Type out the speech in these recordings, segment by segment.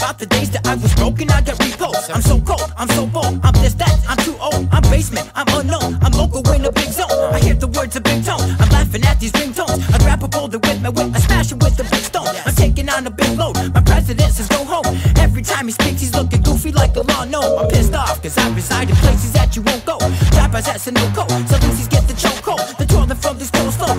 about the days that I was broken, I got repost. I'm so cold, I'm so bold, I'm this, that, I'm too old, I'm basement, I'm unknown, I'm local in a big zone. I hear the words of big tone, I'm laughing at these ringtones. I grab a boulder with my whip, I smash it with a big stone. I'm taking on a big load, my president says go home. Every time he speaks, he's looking goofy like a law. No, I'm pissed off, cause I reside in places that you won't go. Rappers that's a no code, so Lucy's get the chokehold. The twirling from this cold slow,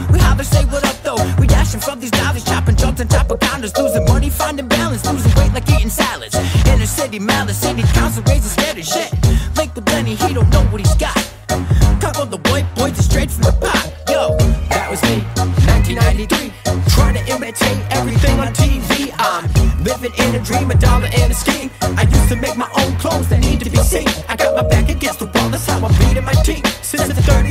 on top of counters, losing money, finding balance, losing weight like eating salads. Inner city malice, city council raises scared as shit. Link with Lenny, he don't know what he's got. On the white boys is straight from the pot. Yo, that was me, 1993. Trying to imitate everything on TV. I'm living in a dream, a dollar and a scheme. I used to make my own clothes that need to be seen. I got my back against the wall, that's how I'm beating my team.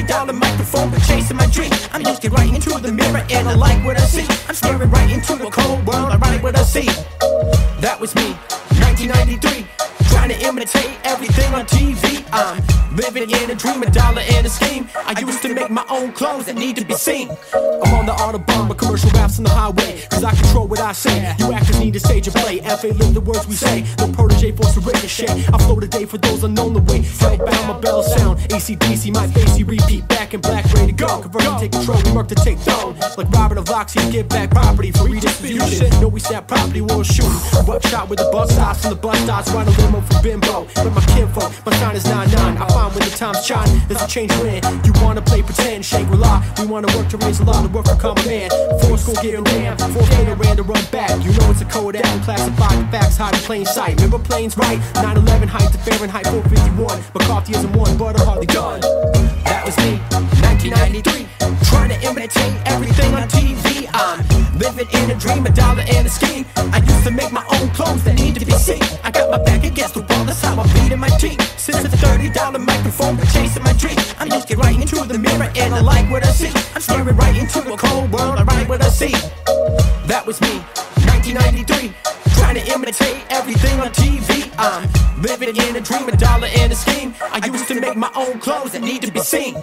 The $30 microphone, been chasing my dream. I'm looking right into the mirror and I like what I see. I'm staring right into a cold world, I write what I see. That was me, 1993. Trying to imitate everything on TV. I'm living in a dream, a dollar and a scheme. I used to make my own clothes that need to be seen. I'm on the Autobahn, but commercial raps on the highway. Cause I control what I say. You actors need to stage and play. FA live the words we say. The protege force ricochet. I flow today for those unknown the way. Hellbound, my bell sound. ACDC, my face, you repeat. Back in black, ready to go. Convert to take control, we mark to take throne. Like Robert of Loxy, get back property for redistribution. Know we sat property, we'll shoot. Buckshot with the bus stops and the bus stops. Ride a limo for bimbo. With my kinfolk, my sign is 9-9. I find when the time's shine, there's a change when you wanna play pretend. Shangri-La, we wanna work to raise a lot of work for common man. Four school getting damn, four finger ran to run back. You know it's a code out, classified facts hide in plain sight. Remember planes right? 9-11 height to Fahrenheit 451. McCarthy isn't one, but I'm hardly done. That was me, 1993. Trying to imitate everything on TV. I'm living in a dream, a dollar and a scheme. I used to make my own clothes that need to be seen. I got my back against the wall, that's how I'm beating my team. Since the $30 microphone, chasing my dream. I'm looking right into the mirror and I like what I see. I'm staring right into a cold world, I write what I see. That was me, 1993 trying to imitate everything on TV. I'm living in a dream, a dollar in a scheme. I used to make my own clothes that need to be seen.